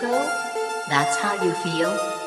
That's how you feel?